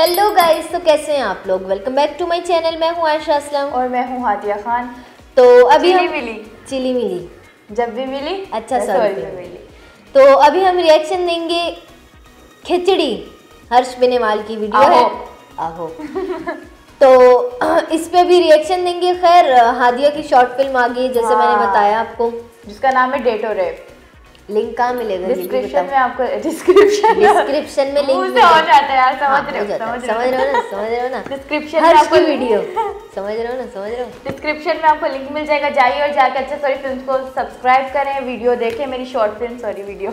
Hello guys तो कैसे हैं आप लोग? Welcome back to my channel मैं हूँ आयशा असलम। और मैं हूँ हातिया खान। तो अभी चिली हम मिली चिली मिली जब भी मिली अच्छा, मैं sorry, sorry sorry. से मिली। तो अभी हम रिएक्शन देंगे खिचड़ी हर्ष बेनेवाल की वीडियो आहो। है। आहो। तो इस पे भी रिएक्शन देंगे। खैर हादिया की शॉर्ट फ़िल्म आ गई है, जैसे मैंने हाँ। बताया आपको। जिसका नाम है डेटो रेप। लिंक कहाँ मिलेगा? डिस्क्रिप्शन में आपको डिस्क्रिप्शन डिस्क्रिप्शन में लिंक से हो जाता है यार हाँ, समझ रहे हो। समझ रहे हो ना समझ रहे हो ना? डिस्क्रिप्शन में आपको वीडियो समझ रहे हो ना समझ रहे हो? डिस्क्रिप्शन में आपको लिंक मिल जाएगा। जाइए और जाकर अच्छे सॉरी फ़िल्म को सब्सक्राइब करें वीडियो देखें। मेरी short film sorry video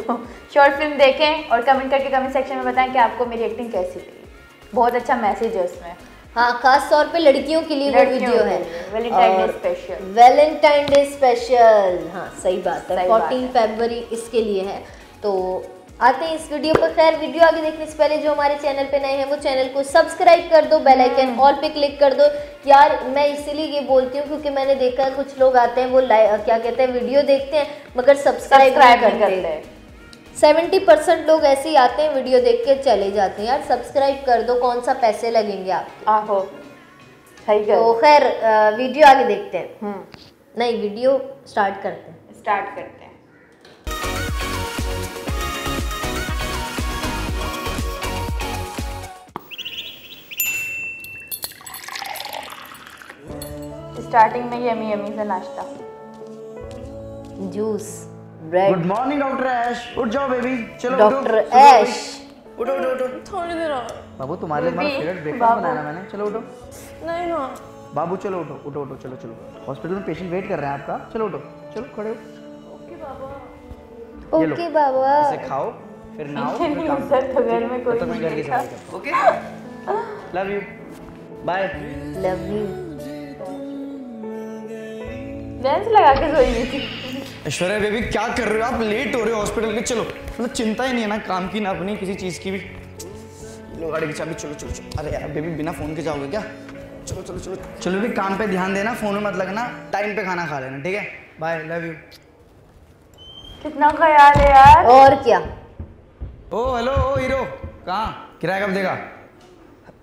short film देखें और कमेंट करके कमेंट सेक्शन में बताएँ कि आपको मेरी एक्टिंग कैसी लगी। बहुत अच्छा मैसेज है उसमें। हाँ खास तौर पे लड़कियों के लिए वो वीडियो है। वैलेंटाइन डे स्पेशल हाँ सही बात है। फोर्टीन है। फरवरी इसके लिए है। तो आते हैं इस वीडियो पर। खैर वीडियो आगे देखने से पहले जो हमारे चैनल पे नए हैं वो चैनल को सब्सक्राइब कर दो बेल आइकन। ऑल पे क्लिक कर दो। यार मैं इसीलिए ये बोलती हूँ क्योंकि मैंने देखा है कुछ लोग आते हैं वो क्या कहते हैं वीडियो देखते हैं मगर सब्सक्राइब नहीं करते। करते। सेवेंटी परसेंट लोग ऐसे ही आते हैं वीडियो देख के चले जाते हैं। यार सब्सक्राइब कर दो कौन सा पैसे लगेंगे आपके? आहो सही तो खैर वीडियो आगे देखते हैं। हम्म। नहीं वीडियो स्टार्ट करते हैं। स्टार्ट करते हैं। स्टार्टिंग में यमी यमी से नाश्ता। Juice. Good morning doctor Aish उठ जाओ बेबी चलो डॉक्टर ऐश उठो उठो उठो. थोड़ी देर और। बाबू तुम्हारे लिए बेबी, हमारा फेवरेट ब्रेकफास्ट बनाया ना मैंने। चलो उठो. नहीं ना। बाबू चलो उठो उठो उठो चलो चलो. हॉस्पिटल में पेशेंट वेट कर रहे हैं आपका। चलो उठो. चलो खड़े हो. ये लो। ओके बाबा। इसे खाओ फिर नहाओ फिर काम सर तो घर में कोई की नहीं करता okay? Love you bye love you तो लेंस लगा के सोई हुई थी। ऐश्वर्या बेबी क्या कर रहे हो? आप लेट हो रहे हो हॉस्पिटल के चलो मतलब चिंता ही नहीं है ना काम की ना अपनी किसी चीज़ की भी। लो गाड़ी की चाबी चलो चलो चलो। अरे यार बेबी बिना फ़ोन के जाओगे क्या? चलो चलो चलो। चलो भी काम पे ध्यान देना फ़ोन में मत लगना टाइम पे खाना खा लेना ठीक है? बाय लव यू कितना ख्याल है यार? और क्या? ओ हेलो ओ हीरो। कहाँ? किराया कब देगा?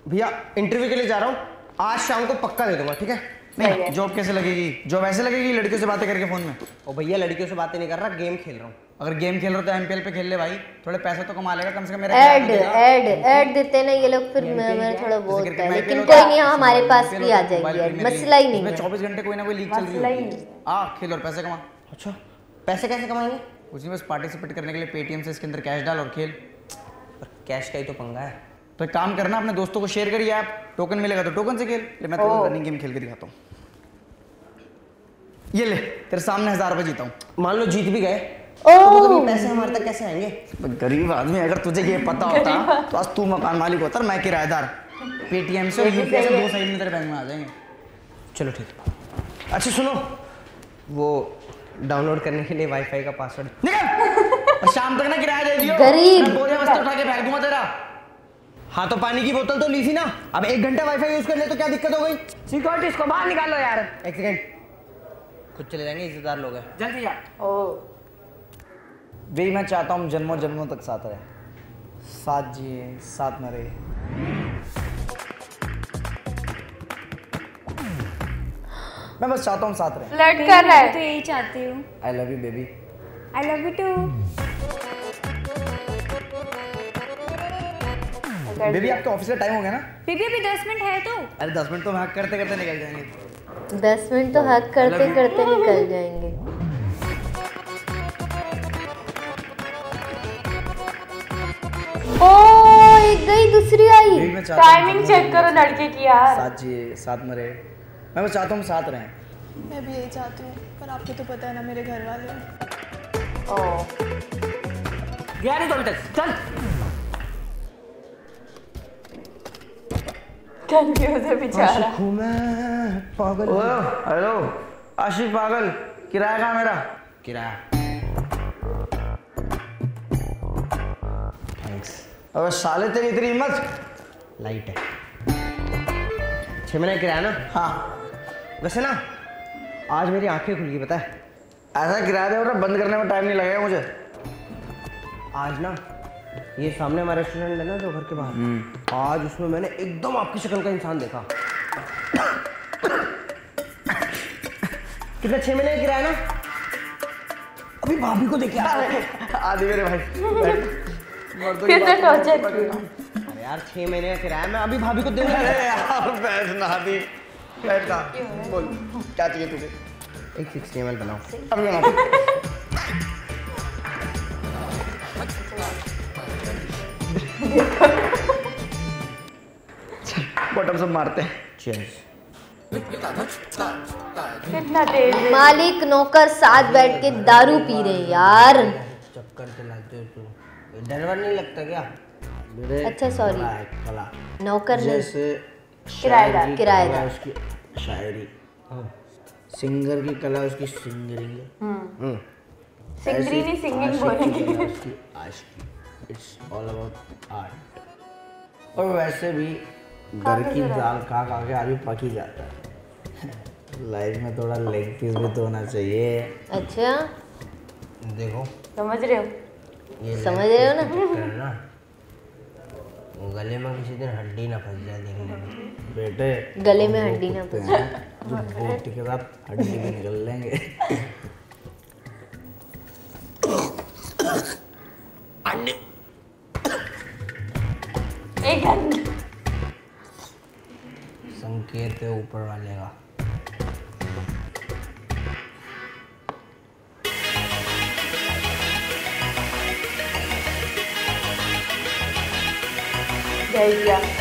भैया इंटरव्यू के लिए जा रहा हूँ। आज शाम को पक्का दे दूँगा ठीक है? नहीं जॉब कैसे लगेगी? जॉब ऐसे लगेगी लड़कियों से बातें करके फ़ोन में? ओ भैया लड़कियों से बातें नहीं कर रहा गेम खेल रहा हूँ। अगर गेम खेल रहा हो तो एमपीएल पे खेल ले भाई। थोड़े पैसे तो कमा लेगा कम से कम मेरा एड तो एड एड देते ना ये लोग फिर मैं थोड़ा बहुत है लेकिन कोई नहीं हमारे पास भी आ जाएगी। ad, प्रीमियर मसला ही नहीं है। चौबीस घंटे कोई ना कोई लीग चल रही मसला ही होती है। आ खेल और पैसे कमा। अच्छा पैसे कैसे कमाएँगे? उसमें बस पार्टिसिपेट करने के लिए पेटीएम से इसके अंदर कैश डाल और खेल। पर कैश का ही तो पंगा है। तो एक काम करना अपने दोस्तों को शेयर करिए आप टोकन मिलेगा तो टोकन से खेल। ले मैं तो रनिंग गेम खेल के दिखाता हूँ। ये ले तेरे सामने हज़ार रुपये जीता हूँ। मान लो जीत भी गए ओ! तो मतलब पैसे हमारे तक कैसे आएँगे? गरीब आदमी अगर तुझे ये पता होता तो आज तू मकान मालिक होता मैं किराएदार। पेटीएम से और यूपीआई से दो साइड में तेरे बैंक में आ जाएँगे। चलो ठीक अच्छा सुनो। वो डाउनलोड करने के लिए वाईफाई का पासवर्ड निकल! और शाम तक ना किराया दे दियो। गरीब। मैं बोरिया बस्ता उठा के फेंक दूँगा तेरा। हाँ तो पानी की बोतल तो ली थी ना। अब एक घंटा वाईफाई यूज़ कर ले तो क्या दिक्कत हो गई? सिक्योरिटी इसको बाहर निकालो यार। एक सेकेंड खुद चले जाएँगे इज्जतदार लोग हैं। जल्दी जा ओ। वही मैं चाहता हूँ जन्मों जन्मों तक साथ रहे। साथ जिए साथ में रहे मैं बस चाहता हूँ साथ रहे। फ्लर्ट कर रहा तो यही चाहती हूँ। I love you baby I love you too baby आपका ऑफ़िस का टाइम हो गया ना? बीबी अभी दस मिनट है तो। अरे दस मिनट तो मैं करते करते निकल जाएँगे। दस मिनट तो हक करते करते निकल जाएँगे। ओ एक गई दूसरी आई। टाइमिंग चेक करो लड़के की यार। साथ जिए साथ में रहे मैं बस चाहता हूँ साथ रहें। मैं भी यही चाहती हूँ पर आपको तो पता है ना मेरे घर वाले। ओ गया नहीं तो अभी तक। चल। कंफ्यूज है बेचारा पागल ओ हेलो आशिक पागल किराया कहाँ मेरा? किराया। थैंक्स अबे साले तेरी इतनी हिम्मत? लाइट है। छः महीने किराया ना? हाँ। वैसे ना आज मेरी आँखें खुल गई पता है? ऐसा किराया दे बेटा बंद करने में टाइम नहीं लगेगा मुझे। आज ना ये सामने हमारा रेस्टोरेंट है ना जो घर के बाहर। आज उसमें मैंने एकदम आपकी शक्ल का इंसान देखा। कितना छह महीने का किराया ना? अभी भाभी को देखे आ आदि मेरे भाई। कितना टॉर्चर करो। अरे यार छह महीने का किराया मैं अभी भाभी को दूँगा अरे यार बैठ ना आदि। बैठ ना बोल क्या चाहिए तुझे? एक सिक्सटी एम एल बनाओ। अभी बना बॉटम सब मारते हैं। चीयर्स कितना तेज मालिक नौकर साथ बैठ के दारू पी रहे हैं यार। चक्कर चलाते हो तू डर नहीं लगता क्या? मेरे अच्छा, है, कला। नौकर जैसे किराएदार, किराएदार। उसकी शायरी। सिंगर की कला उसकी सिंगरिंग हम्म। सिंगरी नहीं सिंगिंग बोलेंगे। उसकी आशिकी। इट्स ऑल अबाउट आर्ट और वैसे भी घर की दाल खा खा के आदमी पक ही जाता है। लाइफ में थोड़ा लेग पीस भी तो होना चाहिए। अच्छा। देखो। समझ रहे हो? ये समझ रहे हो ना? गले में किसी दिन हड्डी ना फंस जाए देखने में। बेटे गले में हड्डी ना कुत्ते हैं जो बोट के साथ हड्डी निकल लेंगे। संकेत है ऊपर वाले का जय किया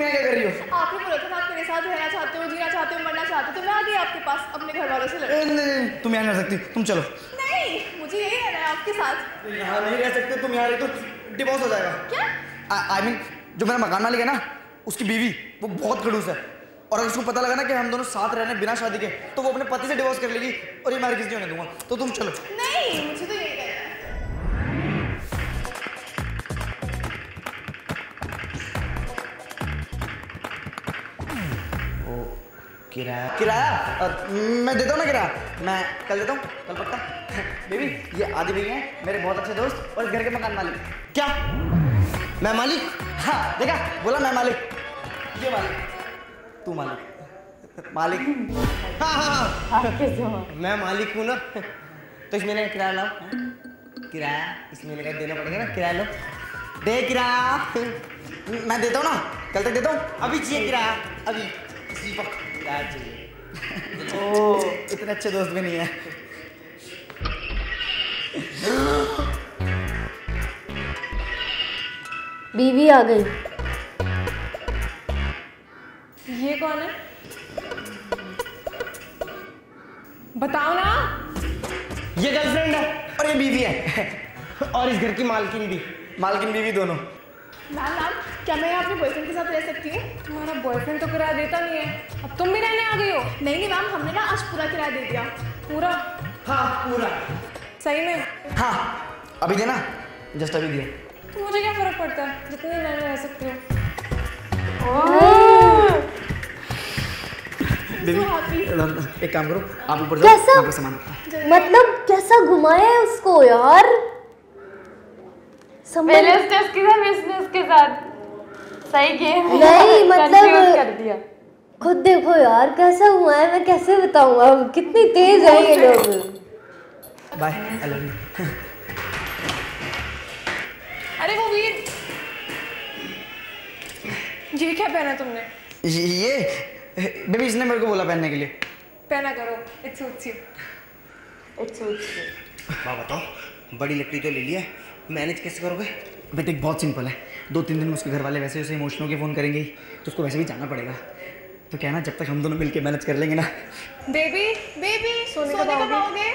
तुम यहाँ क्या कर रही हो? आप ही बोला था आप मेरे साथ रहना चाहते हो जीना चाहते हो मरना चाहते हो। तो मैं आ गई आपके पास अपने घर वालों से लड़ ए, नहीं, नहीं, तुम यहाँ नहीं रह सकती तुम चलो। नहीं मुझे यही रहना है आपके साथ। यहाँ नहीं रह सकते तुम यहाँ रही तो डिवोर्स हो जाएगा। क्या? आई मीन जो मेरा मकान मालिक है ना उसकी बीवी वो बहुत खड़ूस है। और अगर उसको पता लगा ना कि हम दोनों साथ रहने बिना शादी के तो वो अपने पति से डिवोर्स कर लेगी और ये मैं किसी नहीं होने दूँगा। तो तुम चलो। नहीं मुझे किराया किराया और मैं देता हूँ ना किराया मैं कल देता हूँ कल पक्का। बेबी ये आदि भैया हैं मेरे बहुत अच्छे दोस्त और घर के मकान मालिक। क्या? मैं मालिक? हाँ देखा बोला मैं मालिक। ये मालिक तू मालिक। मालिक। हाँ हाँ हाँ। हो? मैं मालिक हूँ ना। तो इस महीने का किराया लाओ। किराया इस महीने का देना पड़ेगा ना। किराया लो। दे किराया मैं देता हूँ ना कल तक देता हूँ। अभी चाहिए किराया अभी। इसी वक्त चाहिए ओ इतने अच्छे दोस्त भी नहीं है। बीवी आ गई। ये कौन है? बताओ ना। ये गर्लफ्रेंड है। और ये बीवी है। और इस घर की मालकिन भी। मालकिन बीवी दोनों। मैम मैम क्या मैं यहाँ अपने बॉयफ्रेंड के साथ रह सकती हूँ? तुम्हारा बॉयफ्रेंड तो किराया देता नहीं है। अब तुम भी रहने आ गई हो। नहीं नहीं मैम हमने ना आज पूरा किराया दे दिया। पूरा। हाँ पूरा। सही में? हाँ अभी देना। जस्ट अभी दिया। तो मुझे क्या फ़र्क पड़ता है? जितने दिन रहने रह सकते हो। बेबी एक काम करो आप ऊपर जाओ सामान। मतलब कैसा घुमाया है उसको यार? पहले उसने उसके साथ उसने उसके साथ सही गेम नहीं, मतलब- कर दिया। खुद देखो यार कैसा घुमाया है, मैं कैसे बताऊँ अब? कितनी तेज है ये लोग। बाय आई लव यू अरे वो वीर। ये क्या पहना तुमने? ये बेबी इसने मेरे को बोला पहनने के लिए। पहना करो इट सूट्स यू इट्स वाह बताओ बड़ी लकड़ी तो ले लिया मैनेज कैसे करोगे? बेटे बहुत सिंपल है। दो तीन दिन में उसके घर वाले वैसे उसे इमोशनल के फ़ोन करेंगे तो उसको वैसे भी जाना पड़ेगा। तो क्या ना जब तक हम दोनों मिलके मैनेज कर लेंगे ना। बेबी बेबी सोने सोने कब आओगे?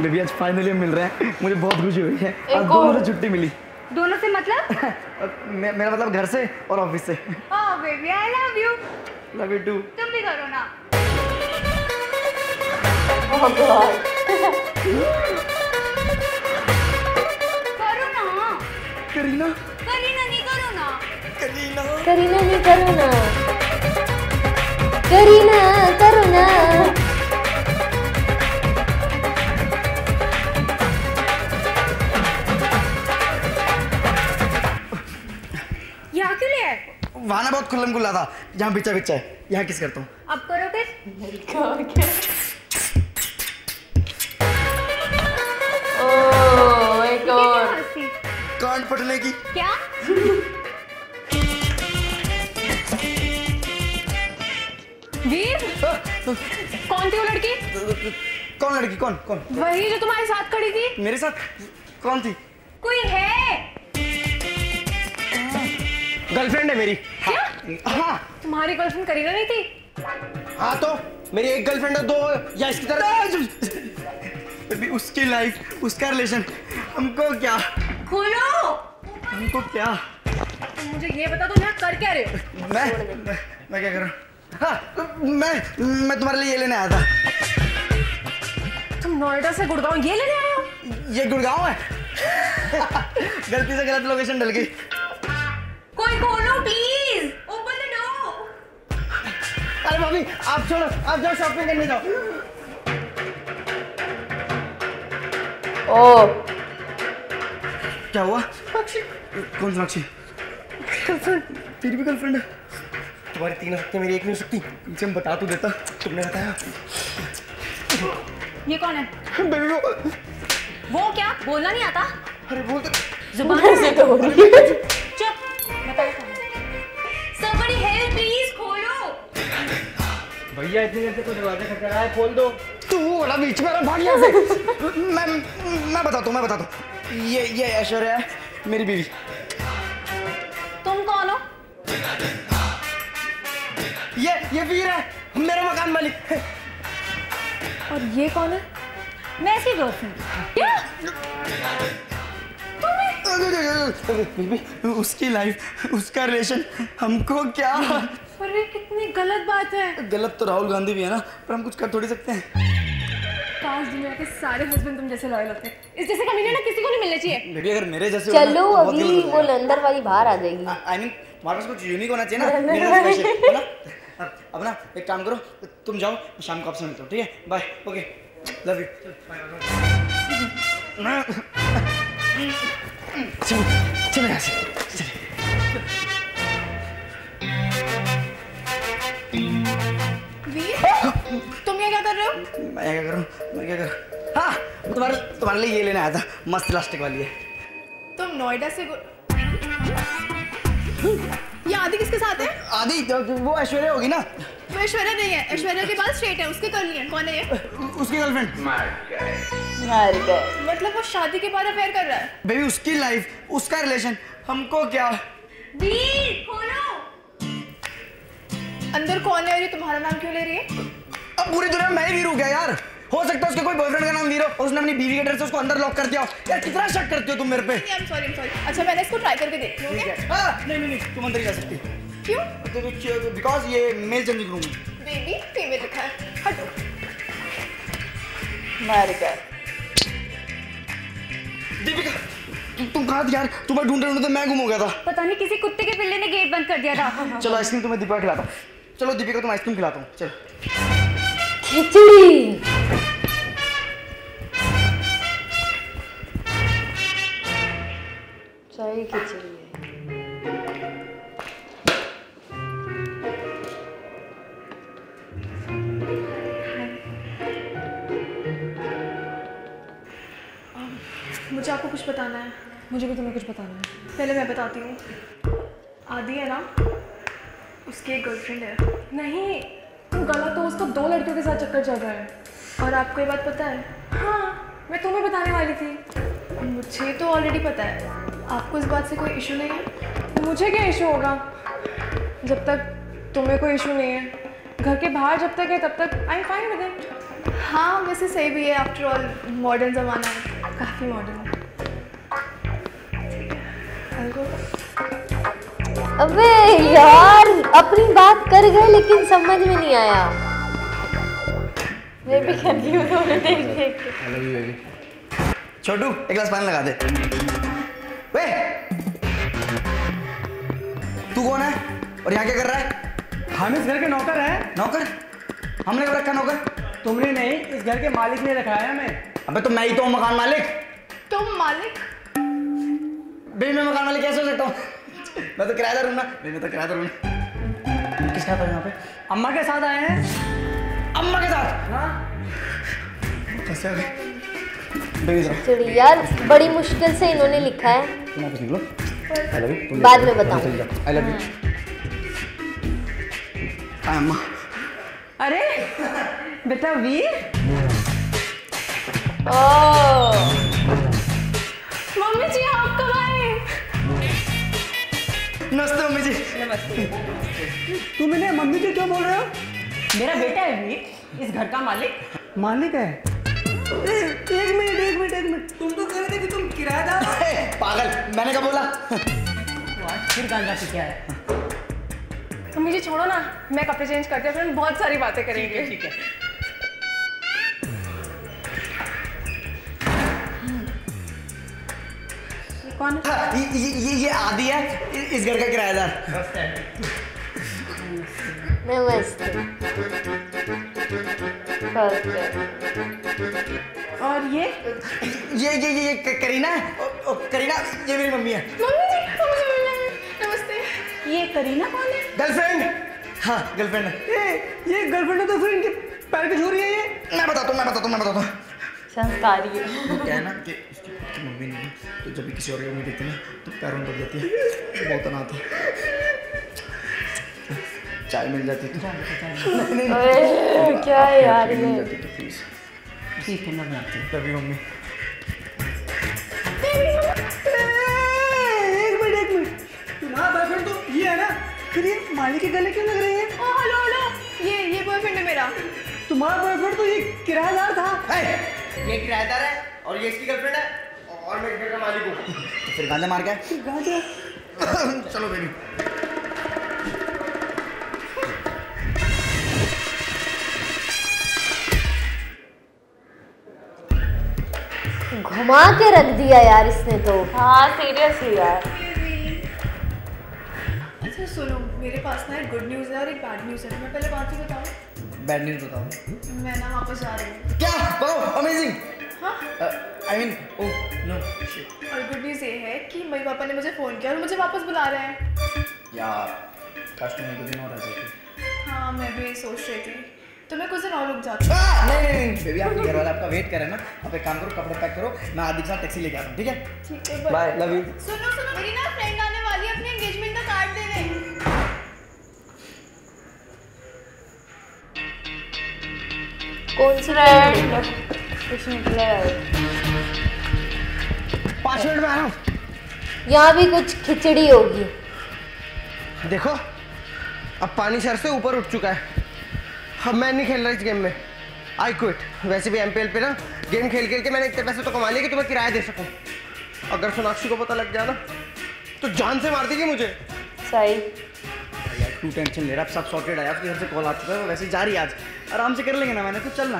बेबी आज फाइनली हम मिल रहे हैं। मुझे बहुत खुशी हुई है। आज दोनों से छुट्टी मिली। दोनों से मतलब? मे- मेरा मतलब घर से और ऑफ़िस से। हाँ baby I love you love you too तुम भी करो ना। करो ना करीना। करीना नहीं करो ना करीना। करीना नहीं करो ना करीना करो ना यहाँ क्यों ले आए? वहाँ ना बहुत खुल्लम खुल्ला था। जहाँ बिचा बिचा है यहाँ किस करता हूँ? अब करो फिर कान पटने की। क्या? वीर? कौन थी वो लड़की? कौन लड़की? कौन कौन? वही जो तुम्हारे साथ खड़ी थी। मेरे साथ? कौन थी? कोई है? गर्लफ्रेंड है मेरी। क्या? हाँ। तुम्हारी गर्लफ्रेंड करीना नहीं थी? हाँ तो? मेरी एक गर्लफ्रेंड है दो या इसकी तरह उसकी लाइफ उसका रिलेशन हमको क्या? खोलो। हमको क्या? तुम मुझे ये बता तुम यहाँ कर क्या रहे हो? मैं मैं, मैं क्या कर? रहा हूँ हाँ मैं मैं तुम्हारे लिए ये लेने आया था। तुम नोएडा से गुड़गांव ये लेने आए हो? ये गुड़गांव है। गलती से गलत लोकेशन डल गई। कोई खोलो प्लीज़ ओपन द डोर अरे भाभी आप छोड़ो आप जाओ शॉपिंग करने जाओ। ओह क्या हुआ? कौन साक्षी तेरी भी गर्लफ्रेंड है। तुम्हारी तीन हो सकती मेरी एक नहीं हो सकती। तुमसे हम बता तो देता। तुमने बताया। ये कौन है? बेबी वो। वो क्या? बोलना नहीं आता? अरे बोल तो ज़ुबान से तो हो रही है चुप। बताओ somebody help प्लीज़ खोलो। भैया इतनी देर से तो दरवाज़ा खटखटा रहा है खोल दो। तू बड़ा बीच में रहा, भाग यहाँ से। मैं मैं बताता हूँ मैं बताता हूँ। ये ये ऐश्वर्या है मेरी बीवी। तुम कौन हो? ये ये वीर है मेरा मकान मालिक। और ये कौन है? मैं इसकी गर्लफ्रेंड बीबी उसकी लाइफ उसका रिलेशन हमको क्या? पर ये कितनी गलत बात है। गलत तो राहुल गांधी भी है ना पर हम कुछ कर थोड़ी सकते हैं। काश दुनिया के सारे हस्बैंड तुम जैसे लॉयल होते इस जैसे कमीने ना किसी को नहीं मिलने चाहिए। बेबी अगर मेरे जैसे चलो तो अभी वो। अंदर वाली बाहर आ जाएगी। आई मीन हमारे पास कुछ यूनिक होना चाहिए ना? मेरे जैसे special, है ना अब- अब ना एक काम करो तुम जाओ शाम को आपसे मिलता हूँ ठीक है? बाय ओके लव यू चलो चलो यहाँ से। चलिए वीर? तुम ये क्या कर रहे हो मैं क्या करूँ? मैं क्या करूँ? हाँ मैं तुम्हारे तुम्हारे लिए ये लेने आया था। मस्त इलास्टिक वाली है। तुम नोएडा से ये आदि किसके साथ है? आदि जो- जो वो ऐश्वर्या होगी ना? वो ऐश्वर्या नहीं है। ऐश्वर्या के बाल स्ट्रेट है उसके कर लिए कौन है ये? उसकी गर्लफ्रेंड मतलब वो शादी के बाद अफेयर कर रहा है। बेबी उसकी लाइफ उसका रिलेशन हमको क्या? खोलो। अंदर कौन है और ये तुम्हारा नाम क्यों ले रही है? अब पूरी दुनिया में मैं ही वीर हो गया यार। हो सकता है उसके कोई बॉयफ्रेंड का नाम वीर हो और उसने अपनी बीवी के डर से उसको अंदर लॉक कर दिया हो। यार कितना शक करते हो तुम मेरे पे? आई एम सॉरी सॉरी अच्छा मैंने इसको ट्राई करके देखती हूँ ओके हाँ, नहीं नहीं नहीं तुम अंदर ही जा सकती क्यों? बिकॉज़ ये मेल रूम है। बेबी फीमेल लिखा है। हटो। मार गए दीपिका तुम कहाँ थी यार? तुम्हें ढूंढते ढूंढते मैं गुम हो गया था। पता नहीं किसी कुत्ते के पिल्ले ने गेट बंद कर दिया था। चलो आइसक्रीम तुम्हें दीपिका खिलाता हूँ। चलो दीपिका तुम आइसक्रीम खिलाता हूँ। चलो। खिचड़ी। चाय खिचड़ी है। मुझे आपको कुछ बताना है। मुझे भी तुम्हें कुछ बताना है। पहले मैं बताती हूँ। आदि है ना? उसकी एक गर्लफ्रेंड है। नहीं गलत हो उसका दो लड़कियों के साथ चक्कर चल रहा है। और आपको ये बात पता है? हाँ। मैं तुम्हें बताने वाली थी। मुझे तो ऑलरेडी पता है। आपको इस बात से कोई इशू नहीं है? मुझे क्या इशू होगा? जब तक तुम्हें कोई इशू नहीं है। घर के बाहर जब तक है तब तक I am fine with it हाँ वैसे सही भी है। आफ्टर ऑल मॉडर्न ज़माना है। काफ़ी मॉडर्न अबे यार अपनी बात कर गए लेकिन समझ में नहीं आया। मैं भी कंफ्यूज हो रही देख देख के। छोटू एक गिलास पानी लगा दे। वे! तू कौन है? और यहाँ क्या कर रहा है? हम इस घर के नौकर हैं। नौकर? हमने कब रखा नौकर? तुमने नहीं इस घर के मालिक ने रखा है हमें। अबे तो मैं ही तो हूँ मकान मालिक। तुम मालिक? मैं मकान मालिक कैसे हो सकता हूँ? मैं तो किराएदार हूँ ना। मैं तो किराएदार हूँ। किसके साथ यहाँ पे? अम्मा के साथ आए हैं। अम्मा के साथ? हाँ। कैसे आ गए? यार बड़ी मुश्किल से इन्होंने लिखा है। निकलो। बाद में बताऊँ। आई लव यू हाय अम्मा। अरे बेटा वीर मम्मी जी आप कब नमस्ते मम्मी जी। तुम इन्हें मम्मी जी क्यों बोल रहे हो? मेरा बेटा है वीर इस घर का मालिक। मालिक है? एक मिनट एक मिनट एक मिनट। तुम तो कह रहे थे कि तुम किराएदार हो। पागल मैंने क्या बोला? फिर गांजा पी के आए मम्मी जी छोड़ो ना। मैं कपड़े चेंज करते हूँ फिर हम बहुत सारी बातें करेंगे। ठीक है। कौन है हाँ, ये ये ये- ये आदि है इस घर का किराएदार नमस्ते और ये? ये ये ये ये करीना है? करीना ये मेरी मम्मी है। मम्मी जी मम्मी मम्मी नमस्ते। ये करीना कौन है? गर्लफ्रेंड हाँ गर्लफ्रेंड है। ए, ये गर्लफ्रेंड है तो फिर इनके पैर की झूरी है ये। मैं बताता हूँ मैं बताता हूँ मैं बताता हूँ। संस्कारी। है क्या है ना कि उसकी उसकी मम्मी नहीं है तो जब भी किसी और की मम्मी देखती है ना तो पैरों में पड़ जाती है। बहुत अनाथ है। चाय मिल जाती तो। क्या है यार ये? तो प्लीज़ ठीक है मैं बनाती हूँ। कभी मम्मी। एक मिनट एक मिनट। तुम्हारा बॉयफ्रेंड तो ये है ना फिर ये मालिक के गले क्यों लग रही है? ओ हेलो हेलो ये ये बॉयफ्रेंड है मेरा। तुम्हारा बॉयफ्रेंड तो ये किराएदार था। ये किराएदार है और ये इसकी गर्लफ्रेंड है और मैं इस घर का मालिक हूँ। तो फिर गांजा मार के गांजा। चलो बेबी। घुमा के रख दिया यार इसने तो। हाँ सीरियसली यार। अच्छा सुनो मेरे पास ना एक गुड न्यूज़ है और एक बैड न्यूज़ है। मैं पहले कौन सी बताऊँ? बैड न्यूज़ बताओ। मैं ना वापस जा रही हूँ। क्या? बताओ अमेजिंग हाँ? आई मीन ओह नो और गुड न्यूज़ ये है कि मम्मी पापा ने मुझे फ़ोन किया और मुझे वापस बुला रहे हैं। यार काश तुम एक दिन और आ जाती। हाँ मैं भी सोच रही थी। तो मैं कुछ दिन और रुक जाती। हूँ नहीं नहीं नहीं बेबी आपके घर वाले आपका वेट कर रहे हैं ना। आप एक काम करो कपड़े पैक करो मैं आदि के साथ टैक्सी लेके आता हूँ ठीक है? ठीक है बाय लव यू सुनो सुनो मेरी ना फ्रेंड आने वाली है अपने एंगेजमेंट कौन सी फ्रेंड कुछ निकले पाँच मिनट में आ रहा हूँ। यहाँ भी कुछ खिचड़ी होगी। देखो अब पानी सर से ऊपर उठ चुका है। अब मैं नहीं खेल रहा इस गेम में। आई क्विट वैसे भी एमपीएल पे ना गेम खेल खेल के मैंने इतने पैसे तो कमा लिए कि तुम्हें किराया दे सकूँ। अगर सोनाक्षी को पता लग गया ना तो जान से मार देगी मुझे। सही। यार तू टेंशन ले रहा अब सब सॉर्टेड है। आपके घर से कॉल आ चुका है। वैसे जा रही आज। आराम से कर लेंगे ना मैंने कुछ चलना।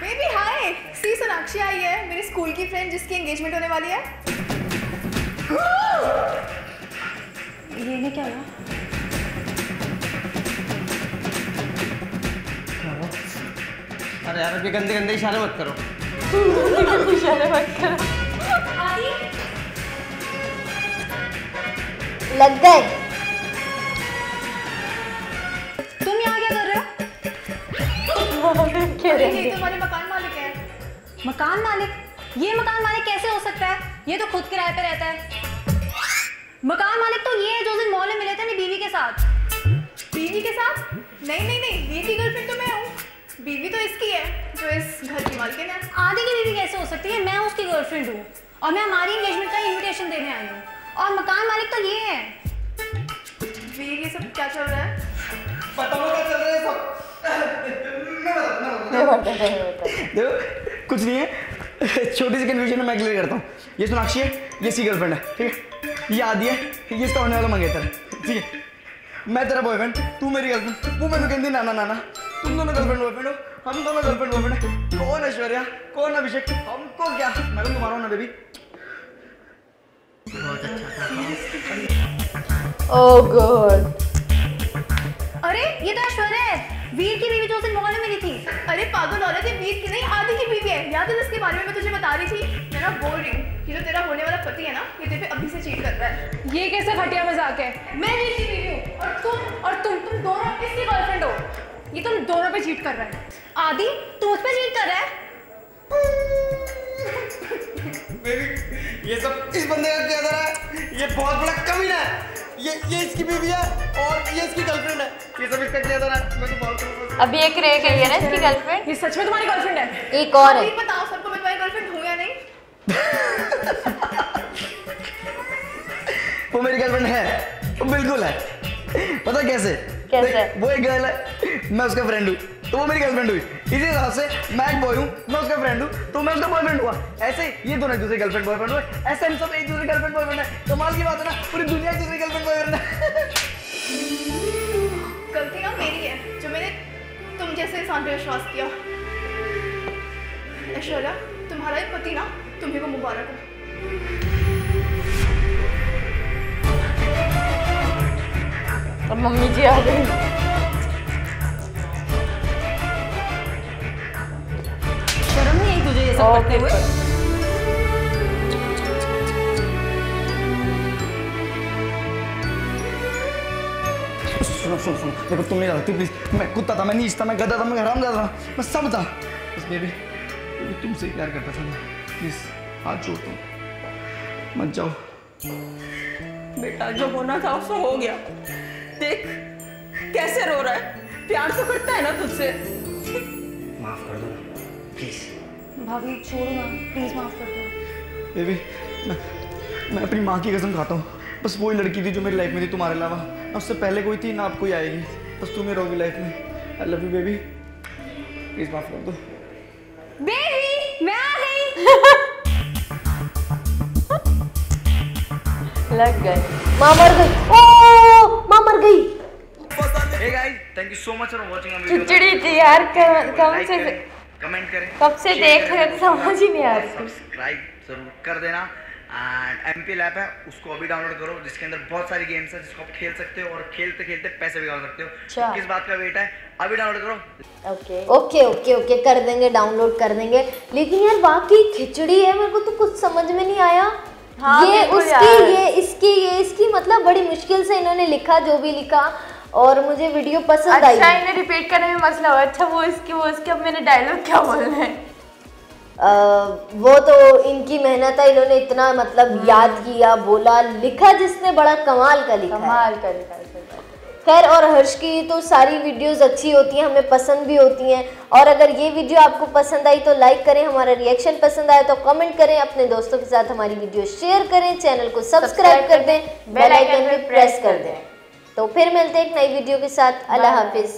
बेबी हाय सी सोनाक्षी आई है मेरी स्कूल की फ्रेंड जिसकी एंगेजमेंट होने वाली है। ये ने क्या हुआ? अरे यार अभी गंदे गंदे इशारे मत करो। इशारे मत करो। लग गए। तुम यहाँ क्या कर रहे हो? अरे ये तो मकान मकान मालिक? ये मकान मालिक कैसे हो सकता है? ये तो खुद किराए पे रहता है। मकान मालिक तो ये है जो दिन मॉल में मिले थे अपनी बीवी के साथ। बीवी के साथ? नहीं नहीं नहीं ये की गर्लफ्रेंड तो मैं हूँ। बीवी तो इसकी है जो इस घर की मालकिन है। आदि की बीवी कैसे हो सकती है? मैं उसकी गर्लफ्रेंड हूँ। और मैं हमारी एंगेजमेंट का इनविटेशन देने आई हूँ। और मकान मालिक तो ये है। वीर ये सब क्या चल रहा है? बताओ क्या चल रहा है सब। मैं बता- मैं बता- देखो कुछ नहीं है। छोटी सी कन्फ्यूज़न मैं क्लियर करता हूँ। ये सोनाक्षी है ये इसकी गर्लफ्रेंड है ठीक है? ये आदि है ये इसका होने वाला मंगेतर है ठीक है? मैं तेरा बॉयफ्रेंड तू मेरी गर्लफ्रेंड वो मैंने कहती नाना नाना तुम दोनों गर्लफ्रेंड बॉयफ्रेंड हो हम दोनों गर्लफ्रेंड बॉयफ्रेंड है। कौन ऐश्वर्या कौन अभिषेक हमको क्या? मैं तुम्हारा हूँ ना बेबी ओह गॉड अरे ये तो ऐश्वर्या है। वीर की बीवी जो उस दिन मॉल में मिली थी। अरे पागल औरत है वीर की नहीं आदि की बीवी है। याद है जिसके बारे में मैं तुझे बता रही थी? मैं ना बोल रही हूँ कि जो तेरा होने वाला पति है ना ये तेरे पे अभी से चीट कर रहा है। ये कैसे घटिया मज़ाक है? मैं वीर की बीवी हूँ और तुम और तुम तुम दोनों किसकी गर्लफ्रेंड हो? ये तुम दोनों पे चीट कर रहा है। आदि तू उस पर चीट कर रहा है? बेबी ये सब इस बंदे का क्या रहा है। ये बहुत बड़ा कमीना है। ये ये इसकी बीवी है और ये इसकी गर्लफ्रेंड है। ये सब इसका किया रहा है। मैं तो बहुत अभी एक रह गई है ना इसकी गर्लफ्रेंड ये सच में तुम्हारी गर्लफ्रेंड है? एक और है। अभी बताओ सबको मैं तुम्हारी गर्लफ्रेंड हूँ या नहीं? वो मेरी गर्लफ्रेंड है। वो बिल्कुल है। पता कैसे? कैसे? वो एक गर्ल है। मैं उसका फ्रेंड हूँ। तो वो मेरी गर्लफ्रेंड हुई। इसी हिसाब से मैं एक बॉय हूँ मैं उसका फ्रेंड हूँ तो मैं उसका बॉयफ्रेंड हुआ। ऐसे ये दोनों एक दूसरे गर्लफ्रेंड बॉयफ्रेंड हुए। ऐसे हम सब एक दूसरे गर्लफ्रेंड बॉयफ्रेंड है। कमाल की बात है ना पूरी दुनिया एक दूसरे गर्लफ्रेंड बॉयफ्रेंड है। गलती ना मेरी है जो मैंने तुम जैसे इंसान पे विश्वास किया। ऐश्वर्या तुम्हारा ये पति ना तुम्हें को मुबारक हो। और मम्मी जी आ गई। सब करते हुए। सुनो सुनो सुनो। देखो तुम नहीं जानती प्लीज़ मैं कुत्ता था मैं नीच था मैं गधा था मैं हराम था। मैं सब था। बस बेबी तुमसे ही प्यार करता था मैं। प्लीज़ हाथ जोड़ता हूँ मत जाओ। बेटा जो होना था सो हो गया। देख कैसे रो रहा है? प्यार तो करता है ना तुझसे। माफ़ कर दो प्लीज़ भाभी छोड़ो ना प्लीज़ माफ़ कर दो। बेबी मैं मैं अपनी माँ की कसम खाता हूँ। बस वही लड़की थी जो मेरी लाइफ में थी तुम्हारे अलावा। ना उससे पहले कोई थी ना अब कोई आएगी। बस तुम ही रहोगी लाइफ में। I love you baby please माफ़ कर दो। बेबी मैं आ गई। लग गए। माँ मर गई। ओ माँ मर गई। Hey guys thank you so much for watching our video खिचड़ी थी यार कब से कमेंट करें। कब से देख रहे थे समझ ही नहीं आ रही। सब्सक्राइब ज़रूर कर देना। एंड एम पी ऐप है उसको अभी डाउनलोड करो जिसके अंदर बहुत सारी गेम्स है जिसको आप खेल सकते हो और खेलते खेलते पैसे भी कमा सकते हो। अच्छा। तो किस बात का वेट है अभी डाउनलोड करो। ओके ओके ओके ओके कर देंगे डाउनलोड कर देंगे। लेकिन यार बाकी खिचड़ी है मेरे को तो कुछ समझ में नहीं आया। हाँ, ये उसकी ये इसकी ये इसकी मतलब बड़ी मुश्किल से इन्होंने लिखा जो भी लिखा। और मुझे वीडियो पसंद आई। अच्छा इन्हें रिपीट करने में मसला हुआ अच्छा वो इसकी वो इसकी अब मैंने डायलॉग क्या बोलना है? अ, वो तो इनकी मेहनत है इन्होंने इतना मतलब याद किया बोला लिखा जिसने बड़ा कमाल का लिखा कमाल कर लिखा। खैर और हर्ष की तो सारी वीडियोस अच्छी होती हैं हमें पसंद भी होती हैं। और अगर ये वीडियो आपको पसंद आई तो लाइक करें हमारा रिएक्शन पसंद आया तो कमेंट करें अपने दोस्तों के साथ हमारी वीडियो शेयर करें चैनल को सब्सक्राइब कर दें बेल आइकन भी प्रेस कर दें। तो फिर मिलते हैं एक नई वीडियो के साथ। अल्लाह हाफिज़।